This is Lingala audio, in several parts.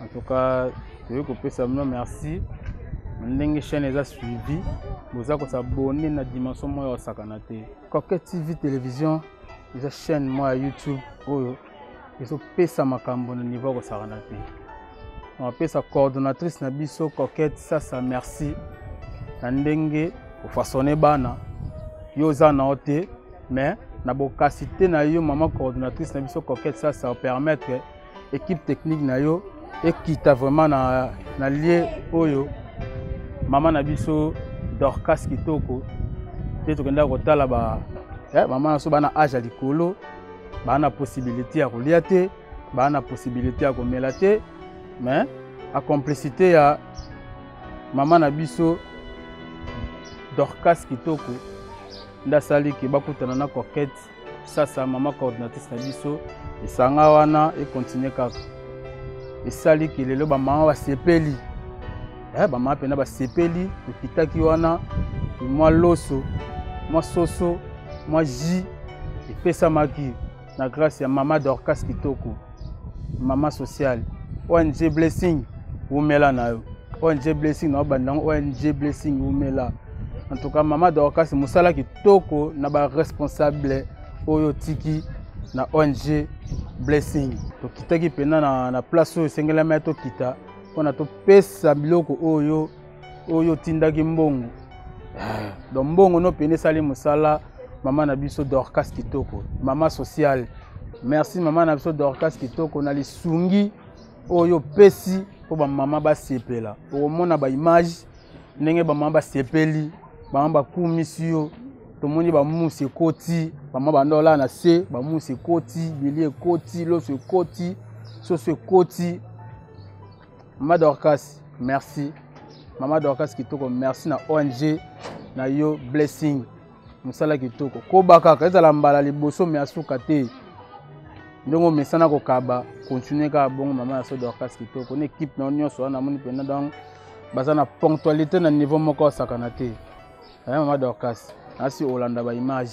En tout cas, toyei kopesa bino merci na ndenge chaîne eza suivi boza kosabone na dimension moko ya kosakana te coquet tv télévision eza chaîne moko ya youtube oyo ezopesa makambo na niveau ya kosakana te napesa coordonnatrice na biso coquette sasa merci na ndenge ofasone bana yo oza na yo te mais na bokasi te na yo mama coordonnatrice na biso coquette sasa opermettre Equipe technique na yo ekita vraiment na, na lie oyo mama na biso Dorcas Kitoko te tokenda kotala ba eh, mama na biso bana age ya likolo baa na possibilité ya kolia te baa na possibilité ya komela te mais a complicité ya mama na biso Dorcas Kitoko nde asali ke bakutana na coquette sasa mama coordinatrice na biso esanga wana ekontinue kaka esali ke lelo bamama basepeli eh, bamama mpena basepeli tokitaki wana mwa loso mwa soso mwa ji epesamaki na grâce ya mama dorcas kitoko mama sociale ong blessing wumela na yo ong blessing na obanda yango ong blessing wumela en tout cas mama dorcas mosala kitoko na baresponsable oyo otiki na ong blessing tokitaki mpenza na, na place oyo esengelami ya tokita mpona topesa biloko oyo oyo otindaki mbongo ah. donc mbongo no pene esali mosala mama na biso dorcas kitoko mama sociale merci mama na biso dorcas kitoko na lisungi oyo opesi mpo bamama basepela okomona baimage ndenge bamama basepeli bamama bakumisi yo tomoni bamusi ekoti bamama banda olala na se bamusi ekoti bili ekoti loso ekoti soso ekoti Mama Dorcas, merci. Mama Dorcas Kitoko, merci na ONG na yo blessing. Musala Kitoko. Koba kaka ezala mbala liboso me asuka te. ndenge omesana kokaba continue kaka bongo mama ya so dorcas kitoko na équipe na yo nyonso wana namoni mpenza donc baza na ponctualité na niveau moko osakana te mama dorcas asi olanda baimage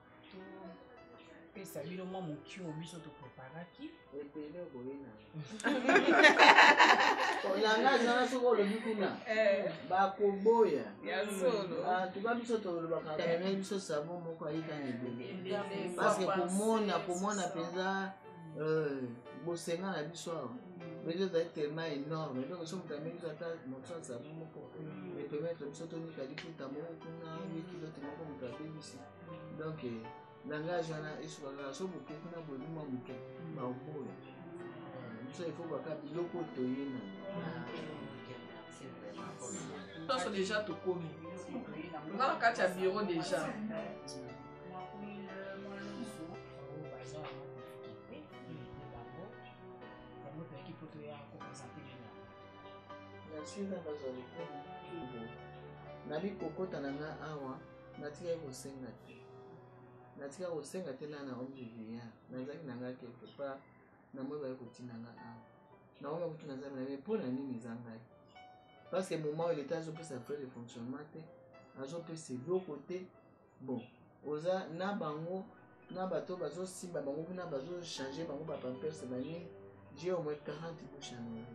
topesa bino mwa mokio biso topreparaki ebele oboye na olanga ezana soki olobi kuna eh. bakoboya ya solo ah, tuka biso tolobaka eh. biso sabo moko ayikana ebele parceke komona komona mpenza euh, bosenga na biso awa mbele ezali telema énorme donc so moto ameki ata moto azabu moko epermettre biso tonika lifuta moko kuna wiki lote moko moto abebisi donc eh, langage wana esukaka so moke kuna boye mwa moke baoboya biso ifo baka biloko toye na nyonso deja tokomi nga na kati ya biro deja merci na bazali kokota na nga awa natikaki kosenga te natikaki kosenga te na naomi vivian nazalaki na ngai quelque part na moi baki kotina nga awa naomi akuti na nzambe na me mpo na nini eza ngai parce que moment oyo leta azopesa frais de fonctionnement te azopesa eloko te bon oza na bango na bato bazo simba bango kuna bazo changer bango ba pampers ba nini j'ai au moins 40 bouche à nourrir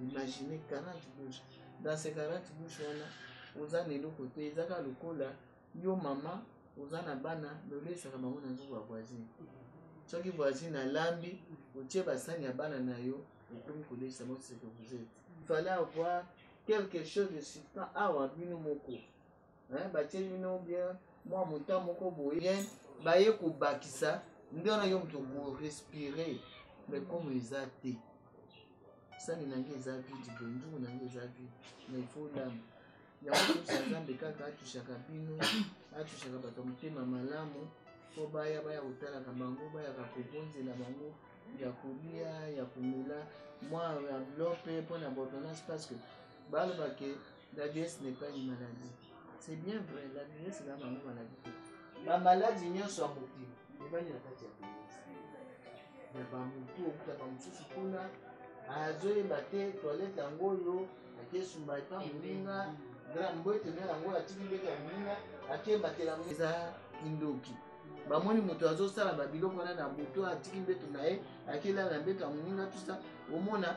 imaginez 40 bouche dans ces 40 bouche wana oza na eloko te ezaka lokola yo mama oza na bana me olesaka bango na nzobo ya voisine soki voisine alambi otie basani ya bana na yo okomi kolesa bango seke vous êtes fallait avoir quelque chose de substant awa bino moko hein batie bino bien mwa muta moko boye bien baye kobakisa nde wana yo moto korespire mais comme eza te sani nange eza vide boye nzungu nange eza vide mais fo lama yango tosa nzambe kaka atushaka bino atushaka bato ya motema malamu mpo baya baya kotalaka bango bayaka kobonzela bango ya kolia ya komela mwa enveloppe mpo na bordonnance parce que balobake La vieillesse n'est pas une maladie. C'est bien vrai, la vieillesse eza nango maladie te. Ba maladi nyonso ya mokili ebandi na kati ya vieillesse. Ya ba motu okuta ba mosusu kuna azoyeba te toilette yango oyo ake sumba epa moninga grand mbote na yango atiki ndeke ya moninga ake batela yango eza kindoki. bamoni moto azosala babiloko wana na moto atiki mbeto na ye akela na mbeto ya moninga tusa omona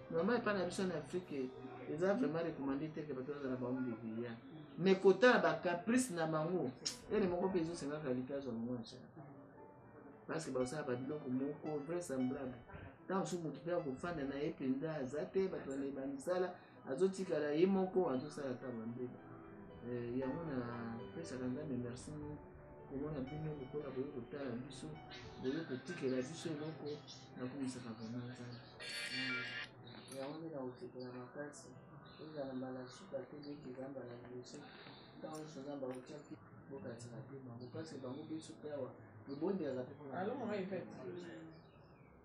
Vraiment epa na biso na Afrique eza vraiment recommandé te que bato bazala ba homme de veillant mais kotala ba caprice na bango ene moko mpe ezosengaka likazo ya bango na jana parce que bakosala ba biloko moko vrai semblable ntango mosusu moto mpe akofanda na ye mpenza aza te bato banei ba misala azotikala ye moko azosala ata bambeba eh, yango na pesaka nzambe merci mingi komona bino lokola boye kotala biso boye kotikela biso eloko nakomisaka vraimen nzambe yango nde nakosepela makasi ezala mbala suka te leki eza mbala liboso ntango nyonso nzambe akotiaki bokati na mpe bango mpasi bango biso mpe awa tobondelaka mpe mpona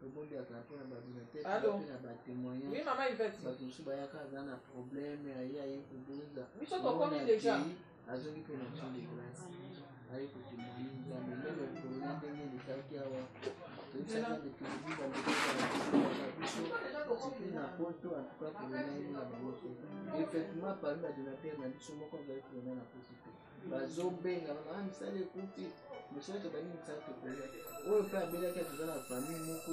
tobondelaka mpe na babinatete mpe na batemoignagebato mosusu bayaka aza na probleme aye aye kobonza azwaki mpe na tour de grace aye kotemani nzambe ndenge likolo na ndenge elekaki awa toyebisaka ndekolobi bandekosala biso tipi na poto antuka kolonani na bango te effectivement parmi badonatere na biso moko azali kolona na poto te bazobenga baa misala ekuti Mosala tobandi mosala tokoya. Oyo mpe abelaki atoza na famille moko.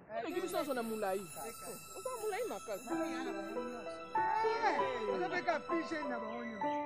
Oleki biso nyonso na molai. Oza molai makasi. Oza mpe ka pige na bango nyonso.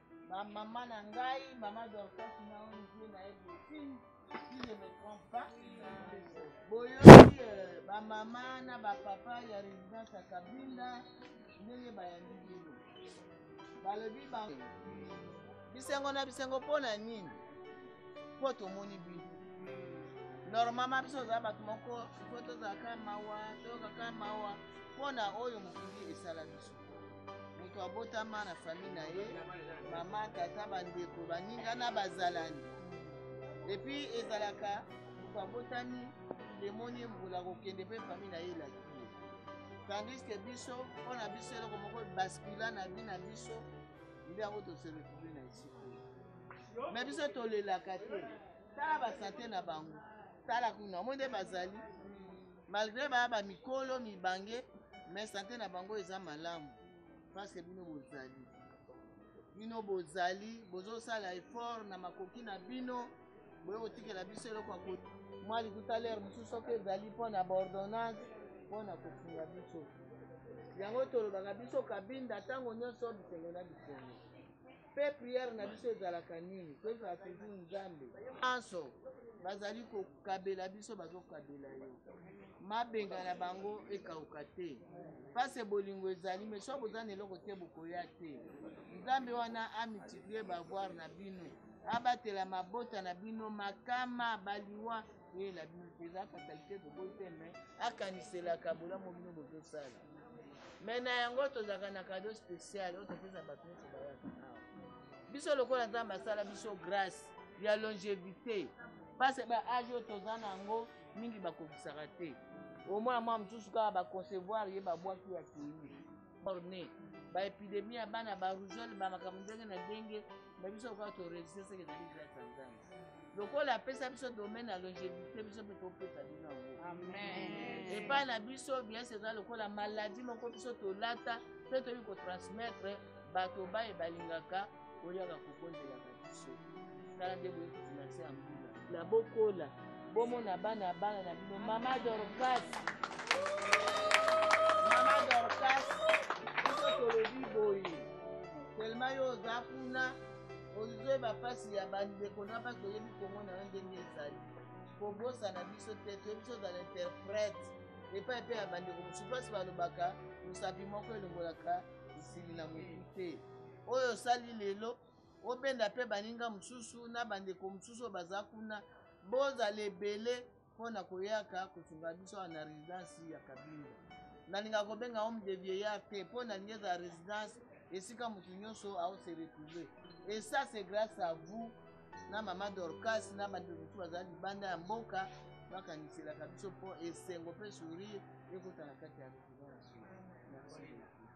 Ba maman na ngai maman Dorcas na Olivier na Eglantine si je me trompe pas boyoki euh, ba maman na ba papa ya résidence ya Kabila ndenge bayambi bino balobi ba bisengo na bisengo mpo na nini mpo tomoni bino normalement biso tozala bato moko fo tozalaka mawa toyokaka mawa mpo na oyo mokili esala biso moto abotama na famille na ye mama tata bandeko baninga na bazalani epuis ezalaka moto abotami lemoni mbula kokende mpe famille na ye elaki ye tandis ke biso mpo na biso eloko moko ebaskula na bi na biso nde yango toseretrouve na esika me biso tolelaka te tala basante na bango tala kuna omoi nde bazali Malgre ba ba mikolo mibange mais sante na bango eza malamu parce bino bozali bino bozali bozosala effort na makoki na bino boye kotikela biso eloko ya koti mwa likuta lere mosusu soki ezali mpo na baordonnance mpo na kosunga biso yango tolobaka biso kabinda ntango nyonso bisengo na bisengo Pe prière na biso ezalaka nini? Tozala toujours Nzambe. Banso bazali kokabela biso bazokabela yo. Mabenga na bango ekauka te. Pase bolingo ezali mais soit boza na eloko te bokoya te. Nzambe wana a multiplier ba voir na bino. Abatela mabota na bino makama baliwa koyela bino te eza fatalite toboyi te me akaniselaka bolamu bino bozosala me na yango tozalaka na kado spécial oyo topesa bato nyonso bayaka awa biso lokola nzambe asala biso grâce ya longevité mpasi ba age oyo toza na yango mingi bakokisaka te omona mwa mosusu kaka baconcevoir ye babwaki ya kei Corne, ba epidemie ya bana ba rougeole ba makambo ndenge na ndenge mais biso lokola to resiste seke ezali grâce ya Nzambe lokola apesa biso domaine ya longevité biso mpe topesa bino yango epai na biso biese eza lokola maladie moko biso tolata mpe toyei kotransmettre bato baye balingaka Boyaka kobondelaka biso. Tala nde boye kobima nse ya mbula. Na bokola. Bomona bana ya bana na bino. Mama Dorcas. Mama Dorcas. Biso tolobi boye. Telema yo oza kuna. Ozoyeba mpasi ya bandeko na mpasi oyebi kongo na yo ndenge ezali. Kobosana biso te. Toyebi biso ozala interprète. Epai epai ya bandeko mosusu mpasi balobaka mosapi moko elongolaka mosili na motu te. Oyo osali lelo, obenda pe baninga mosusu na bandeko mosusu oyo baza kuna, bozala ebele po na koyaka kosunga biso awa na residence ya Kabinda. Nalingaka kobenga Home des vieillards te, po nalingi ezala residence esika mutu nionso ao se retrouver. Et ça c'est grace à vous na mama Dorcas na bandeko mosusu baza libanda ya mboka bakaniselaka biso po esengo pe sourire ekota na kati ya residence. Merci beaucoup.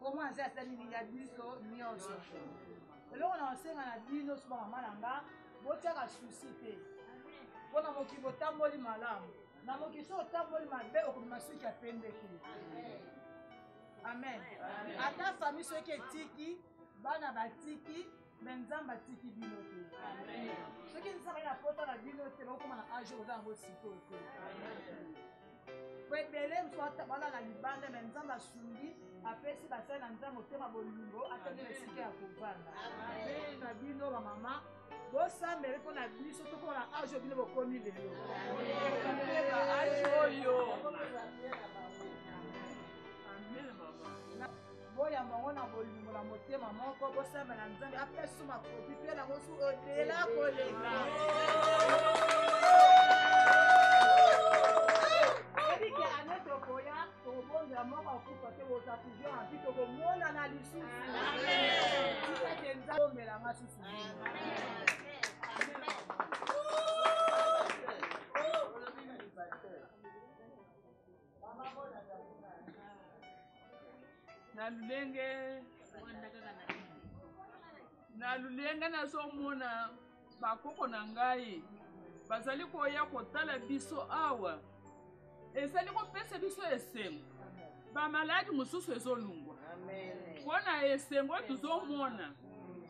Kombo na nse asaleli ya biso nyonso. Eloko na kosenga na bino suba mama na nga, botiaka susi te mpo na mokili botamboli malamu. Na mokili soki otamboli mabe, okobima suki ya pembe te. Amen. Ata fami soki etiki, bana batiki, mais nzambe atiki bino te soki nzambe na pota na bino te bokoma na age oza yango sikoyo te po ebele mosusu bana na libanda me nzambe asungi apesi basali na nzambe motema bolingo atandi na esika ya kovanda na bino bamama bosambele mpo na biso tokoma na age oyo bino bokomi lelo oyo Boyamba yango na bolingo na motema moko, bosambela na Nzambe apesa makoki mpe na mosu odela koleka. Ebike ane tokoya tokobonzela moko akufa te boza toujours na vie tokomonana lisusu. Ete Nzambe omela nga susu. na lulenge na lulenge nazomona bakoko na ngai bazali koya kotala biso awa ezali kopesa biso esengo bamaladi mosusu ezolungwa mpo na esengo tozomona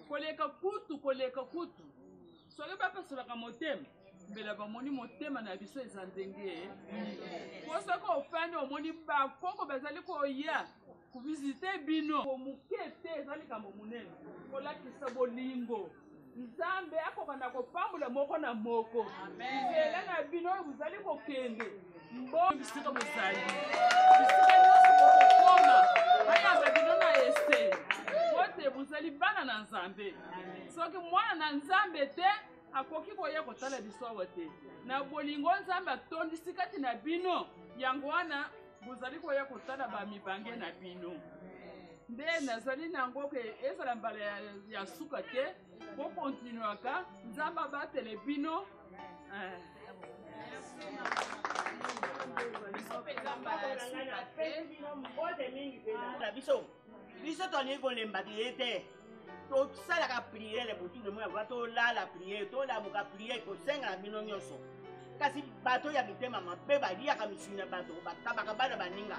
koleka kutu koleka kutu soki bapesolaka motema mbela bamoni motema na biso eza ndenge mpo soki ofandi omoni bakoko bazali koya kovisite bino moke te eza likambo monene kolakisa bolingo nzambe akoka na kopambola moko na moko nzela na bino oyo bozali kokende Mboka bisika bozali bisika nyonso bokokoma bayamba bino na ese bote bozali bana na nzambe soki mwana na nzambe te akoki koya kotala biso awa te na bolingo nzambe atondisi kati na bino yango wana bozali koya kotala bamibange na bino nde nazali na yango ke ezala mbala ya suka te Bo continuaka, Nzambe abatele bino. Eh. Na biso biso tolingi kolemba ye te tosalaka priere botune moya ba tolala priere tolamuka priere kosengaka bino nyonso kasi bato ya mitema mabe baliaka misuni na bato bakabaka bana baninga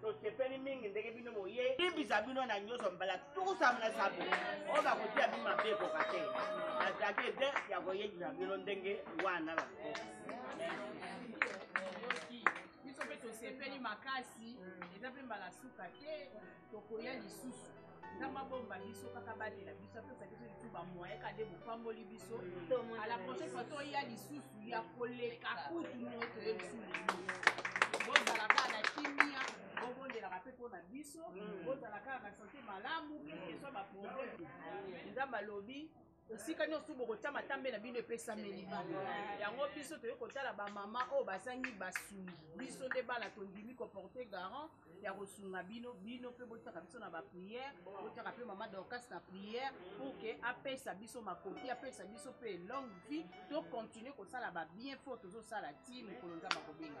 tosepeli mingi ndenge bino boye ibisa bino na nyonso mbala tukusa na sabu oyo bakotia bino mabe ekoka te nazalaki ede ya koyebisa bino ndenge wana bako biso mpe tosepeli makasi eza mpe mbala suka te tokoya lisusu nzambe abomba biso kaka abatela biso apesa biso lisusu bamoye kaka nde bopamboli biso à la prochaine fois toya lisusu ya koleka kutu noo toyebisi lelo bozala kaka na kimia bobondelaka mpe mpo na biso bozala kaka na sante malamu keke so baproblème nzambe alobi esika nyonso bokotya matambe na bino epesameli bino yango biso toyei kotala bamama oyo bazangi basungi biso nde bana tondimi koporte garant ya kosunga bino bino mpe botyaka biso na bapriere botyaka mpe mama dorcas na priere pour ke apesa biso makoki apesa biso mpe longue vie tokontinue kosala babien fo tozosala ti mokolo nzambe akobenga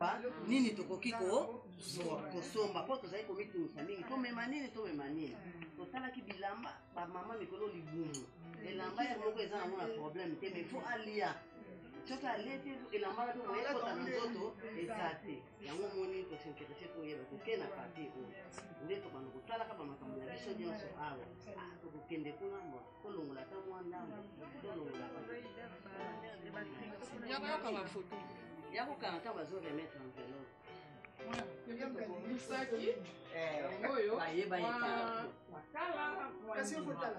ba nini tokoki ko- so- kosomba mpo tozali komitungisa mingi tomema nini tomema nini totalaki bilamba bamama mikolo libumu elamba ye moko eza nango na problème te mais fo alia soki alie te elamba na to moye ekota na nzoto eza te yango omoni tosinterese toyeba toke na parti oyo nde tobanda kotalaka bamakambo na biso nyonso awa ah, tokokende kuna tolongola ata mwa ndambo tolongola yakoyoka bafoto yakokanga ntango bazoremetre envelope misaki eh, oyo bayeba ye kasi okotala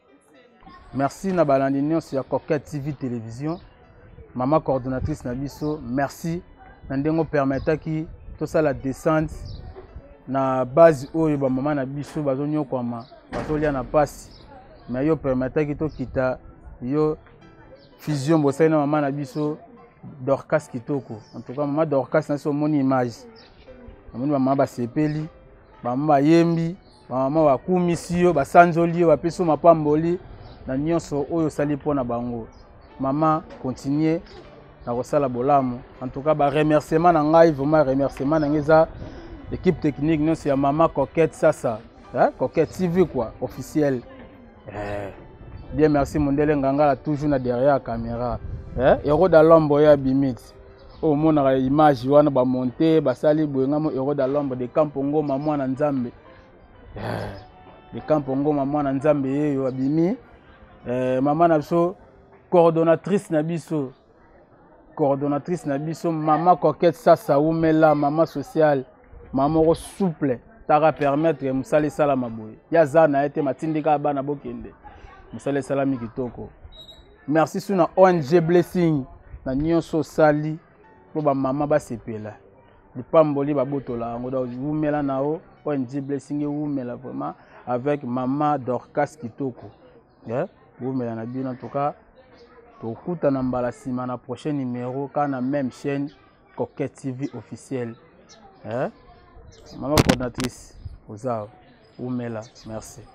merci na balandi nyonso ya coquette tv télévision mama coordonnatrice na biso merci na ndenge opermetaki tosala descente na base oyo bamama na biso bazonyokwama bazolia na mpasi me yo opermetaki tokita yo fusion bosali na mama na biso dorcas kitoko en tout cas mama dorcas na biso omoni image omoni bamama basepeli bamama bayembi bamama bakumisi yo basanzoli yo bapesi yo mapamboli na nyonso oyo osali mpo na bango mama continue na kosala bolamu en tout cas baremerciement na ngai vraiment remerciement na ngai eza équipe technique nyonso ya mama coquette sasa hein? coquette tv quoi officiel eh. bien merci mondele ngangala toujours na derrière ya caméra eh? eroda lombo ya bimiti oyo omonaka image wana bamonte basali boye ngai mo euro da lombre de campo ngoma mwana nzambe eh, de campo ngoma mwana nzambe yeyo abimi eh, mama na biso coordonnatrice na biso coordonnatrice na biso mama coquette sasa umela mama sociale mama moko souple taka permettre mosala esalama boye ya za na ye te matindika bana bokende mosala esalami kitoko merci su na ong blessing na nyonso osali mpo bamama basepela lipamboli babotola yango donc wumela na yo ong blessing ewumela vraiment avec mama dorcas kitoko yeah? wumela na bino en tout cas tokutana mbala nsima na prochain numéro kaka na même chaîne coquette tv officielle eh? mama coordinatrice oza wumela merci